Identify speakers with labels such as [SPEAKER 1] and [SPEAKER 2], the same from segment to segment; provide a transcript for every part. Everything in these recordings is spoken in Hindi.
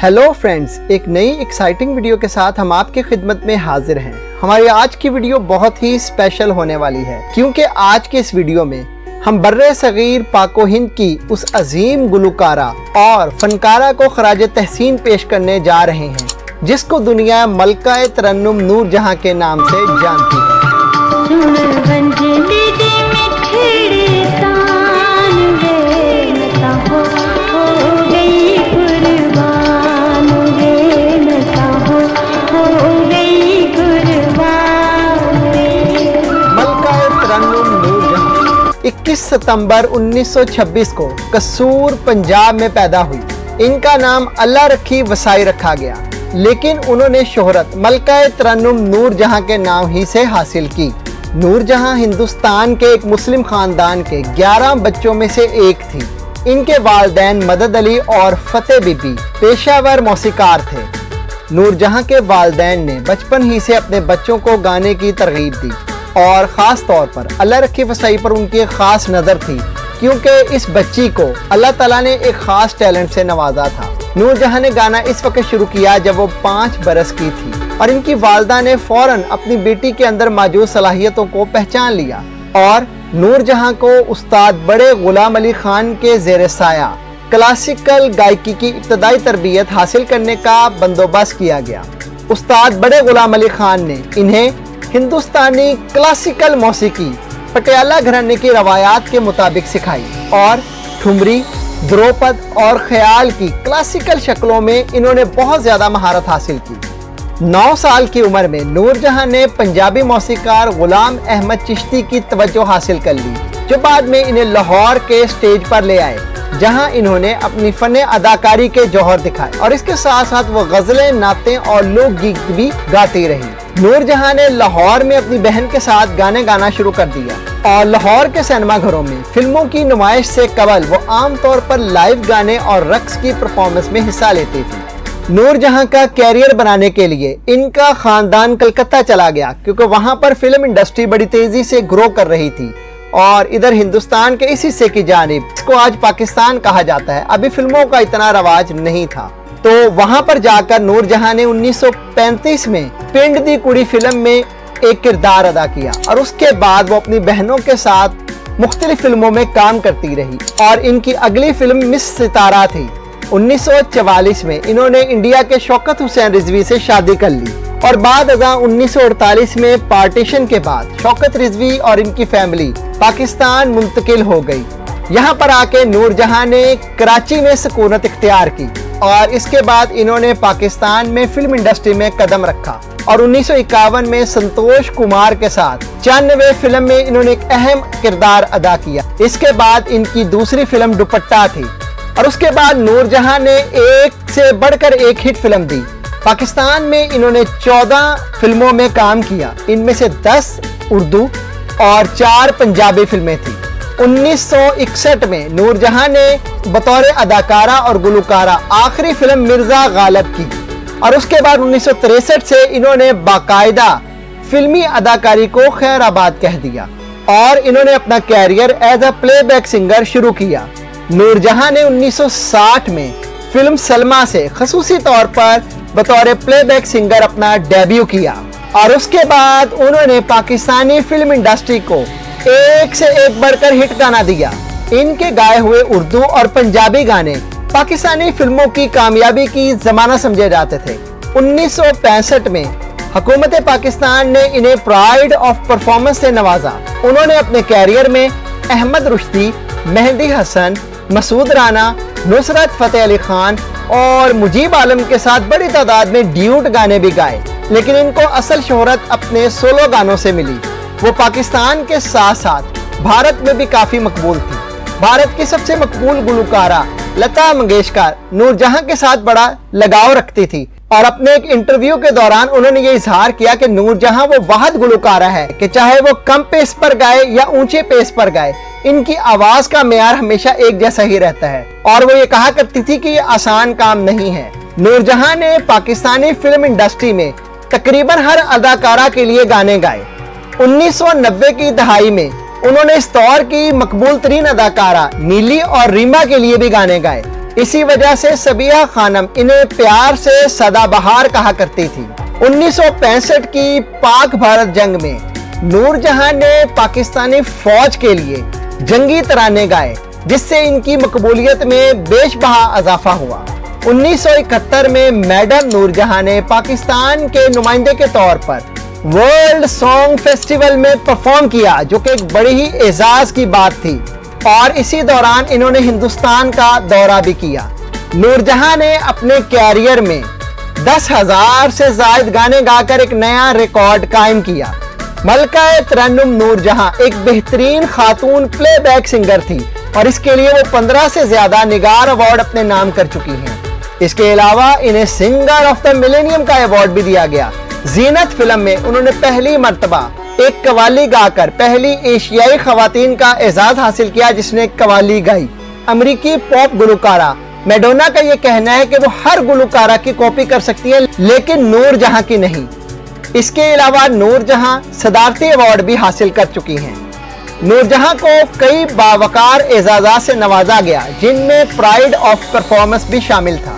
[SPEAKER 1] हेलो फ्रेंड्स एक नई एक्साइटिंग वीडियो के साथ हम आपकी खिदमत में हाजिर हैं। हमारी आज की वीडियो बहुत ही स्पेशल होने वाली है, क्योंकि आज के इस वीडियो में हम बर्र सग़ीर पाको हिंद की उस अजीम गुलकारा और फनकारा को खराज तहसीन पेश करने जा रहे हैं, जिसको दुनिया मलका तरन्नुम नूर जहाँ के नाम से जानती है। सितंबर 1926 को कसूर पंजाब में पैदा हुई। इनका नाम अल्लाह रखी वसाई रखा गया। लेकिन उन्होंने शोहरत मलका तरन्नुम नूर जहाँ के नाम ही से हासिल की। नूर जहाँ हिंदुस्तान के एक मुस्लिम खानदान के 11 बच्चों में से एक थी। इनके वालदेन मदद अली और फतेह बीबी पेशावर मौसीकार थे। नूरजहां के वालदेन ने बचपन ही से अपने बच्चों को गाने की तरगीब दी। और ख़ास तौर पर अल्लाह रखी वसाई पर उनकी ख़ास नज़र थी, क्योंकि इस बच्ची को अल्लाह ताला ने एक ख़ास टैलेंट से नवाजा था। नूरजहां ने गाना इस वक्त शुरू किया जब वो पाँच बरस की थी, और इनकी वालदा ने फ़ौरन अपनी बेटी के अंदर मौजूद सलाहियतों को पहचान लिया, और नूरजहां को उस्ताद बड़े गुलाम अली खान के जेर साया, क्लासिकल गायकी की इब्तदाई तरबियत हासिल करने का बंदोबस्त किया गया। उस्ताद बड़े गुलाम अली खान ने इन्हें हिंदुस्तानी क्लासिकल मौसीकी पटियाला घराने की रवायात के मुताबिक सिखाई और ठुमरी, द्रोपद और ख्याल की क्लासिकल शक्लों में इन्होंने बहुत ज़्यादा महारत हासिल की। नौ साल की उम्र में नूरजहां ने पंजाबी मौसीकार गुलाम अहमद चिश्ती की तवज्जो हासिल कर ली, जो बाद में इन्हें लाहौर के स्टेज पर ले आए। जहाँ इन्होंने अपनी फन अदाकारी के जौहर दिखाए। और इसके साथ साथ वो गज़लें, नाते और लोकगीत भी गाती रही। नूरजहां ने लाहौर में अपनी बहन के साथ गाने गाना शुरू कर दिया। और लाहौर के सिनेमा घरों में फ़िल्मों की नुमाइश से कबल वो आमतौर पर लाइव गाने और रक्स की परफॉर्मेंस में हिस्सा लेती थी। नूरजहां का कैरियर बनाने के लिए इनका खानदान कलकत्ता चला गया, क्योंकि वहाँ पर फ़िल्म इंडस्ट्री बड़ी तेज़ी से ग्रो कर रही थी। और इधर हिंदुस्तान के इस हिस्से की जानब इसको आज पाकिस्तान कहा जाता है। अभी फ़िल्मों का इतना रवाज नहीं था। तो वहाँ पर जाकर नूरजहां ने 1935 में पिंड दी कुड़ी फ़िल्म में एक किरदार अदा किया और उसके बाद वो अपनी बहनों के साथ मुख्तलिफ़ फ़िल्मों में काम करती रही और इनकी अगली फ़िल्म मिस सितारा थी। 1944 में इन्होंने इंडिया के शौकत हुसैन रिजवी से शादी कर ली और बाद अजा उन्नीस में पार्टीशन के बाद शौकत रिजवी और इनकी फैमिली पाकिस्तान मुंतकिल हो गई। यहाँ पर आके नूरजहां ने कराची में सकूनत इख्तियार की और इसके बाद इन्होंने पाकिस्तान में फ़िल्म इंडस्ट्री में कदम रखा और उन्नीस में संतोष कुमार के साथ चानवे फ़िल्म में इन्होंने एक अहम किरदार अदा किया। इसके बाद इनकी दूसरी फ़िल्म दुपट्टा थी और उसके बाद नूरजहां ने एक से बढ़कर एक हिट फ़िल्म दी। पाकिस्तान में इन्होंने 14 फ़िल्मों में काम किया। इनमें से 10 उर्दू और चार पंजाबी फ़िल्में थी। 1961 में नूरजहां ने बतौर अदाकारा और गुलकारा आखिरी फ़िल्म मिर्ज़ा गालब की। और उसके बाद उन्नीस से इन्होंने बाकायदा फिल्मी अदाकारी को खैराबाद कह दिया और इन्होंने अपना career as a playback singer शुरू किया। नूरजहां ने 1960 में फ़िल्म सलमा से खसूसी तौर पर बतौर प्लेबैक सिंगर अपना डेब्यू किया। और उसके बाद उन्होंने पाकिस्तानी फ़िल्म इंडस्ट्री को एक से एक बढ़कर हिट गाना दिया। इनके गाए हुए उर्दू और पंजाबी गाने पाकिस्तानी फ़िल्मों की कामयाबी की जमाना समझे जाते थे। 1965 में हुकूमत पाकिस्तान ने इन्हें प्राइड ऑफ़ परफॉर्मेंस से नवाजा। उन्होंने अपने कैरियर में अहमद रुश्ती मेहंदी हसन, मसूद राना नुसरत फ़तेह अली खान और मुजीब आलम के साथ बड़ी तादाद में ड्यूट गाने भी गाए, लेकिन इनको असल शोहरत अपने सोलो गानों से मिली। वो पाकिस्तान के साथ साथ भारत में भी काफ़ी मकबूल थी। भारत की सबसे मकबूल गुलकारा लता मंगेशकर नूरजहां के साथ बड़ा लगाव रखती थी। और अपने एक इंटरव्यू के दौरान उन्होंने ये इजहार किया कि नूरजहां वो वाहद गुलकारा है कि चाहे वो कम पेस पर गाए या ऊँचे पेस पर गाए, इनकी आवाज़ का मैार हमेशा एक जैसा ही रहता है। और वो ये कहा करती थी कि ये आसान काम नहीं है। नूरजहां ने पाकिस्तानी फ़िल्म इंडस्ट्री में तकरीबन हर अदाकारा के लिए गाने गाए। 1990 की दहाई में उन्होंने इस दौर की मकबूल तरीन अदाकारा नीली और रीमा के लिए भी गाने गाए। इसी वजह से सबिया खानम इन्हें प्यार से सदाबहार कहा करती थी। 1965 की पाक भारत जंग में नूरजहां ने पाकिस्तानी फौज के लिए जंगी तराने गाए, जिससे इनकी मकबूलियत में बेशबहा इजाफा हुआ। 1971 में मैडम नूरजहां ने पाकिस्तान के नुमाइंदे के तौर पर वर्ल्ड सॉन्ग फेस्टिवल में परफॉर्म किया, जो कि एक बड़ी ही एजाज की बात थी। और इसी दौरान इन्होंने हिंदुस्तान का दौरा भी किया। नूरजहां ने अपने कैरियर में दस हज़ार से जायद गाने गाकर एक नया रिकॉर्ड कायम किया। मलका तरन्नुम नूरजहां एक बेहतरीन खातून प्लेबैक सिंगर थी और इसके लिए वो पंद्रह से ज़्यादा निगार अवार्ड अपने नाम कर चुकी हैं। इसके अलावा इन्हें सिंगर ऑफ़ द मिलेनियम का अवार्ड भी दिया गया। जीनत फ़िल्म में उन्होंने पहली मरतबा एक कवाली गाकर पहली एशियाई खातन का एजाज हासिल किया जिसने कवाली गाई। अमरीकी पॉप गुलकारा। मेडोना का ये कहना है कि वो हर गुलकारा की कॉपी कर सकती है, लेकिन नूर जहाँ की नहीं। इसके अलावा नूर जहाँ सदारती अवार्ड भी हासिल कर चुकी हैं। नूर जहाँ को कई बावकार एजाजा से नवाजा गया, जिनमें प्राइड ऑफ़ परफॉर्मेंस भी शामिल था।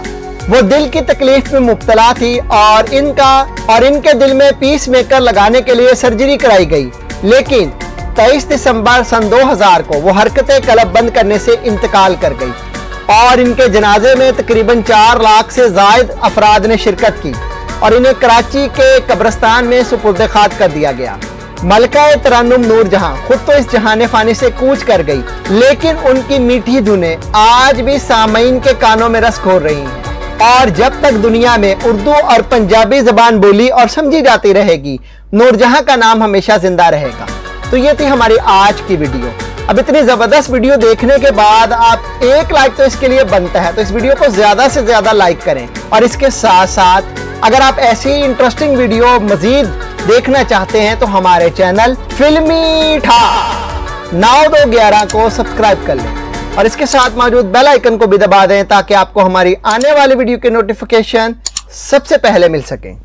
[SPEAKER 1] वो दिल की तकलीफ़ में मुब्तला थी और इनका और इनके दिल में पीस मेकर लगाने के लिए सर्जरी कराई गई। लेकिन 23 दिसंबर सन 2000 को वो हरकत कलब बंद करने से इंतकाल कर गई और इनके जनाजे में तकरीबन चार लाख से जायद अफराद ने शिरकत की और इन्हें कराची के कब्रस्तान में सुपुर्द खाद कर दिया गया। मलका तरन्नुम नूर जहाँ खुद तो इस जहान फानी से कूच कर गई, लेकिन उनकी मीठी धुने आज भी सामईन के कानों में रस खोर रही हैं। और जब तक दुनिया में उर्दू और पंजाबी जबान बोली और समझी जाती रहेगी, नूरजहां का नाम हमेशा ज़िंदा रहेगा। तो ये थी हमारी आज की वीडियो। अब इतनी ज़बरदस्त वीडियो देखने के बाद आप एक लाइक तो इसके लिए बनता है तो इस वीडियो को ज़्यादा से ज़्यादा लाइक करें। और इसके साथ साथ अगर आप ऐसी इंटरेस्टिंग वीडियो मजीद देखना चाहते हैं तो हमारे चैनल फिल्मी ठा नौ दो ग्यारह को सब्सक्राइब कर लें। और इसके साथ मौजूद बेल आइकन को भी दबा दें ताकि आपको हमारी आने वाली वीडियो के नोटिफिकेशन सबसे पहले मिल सकें।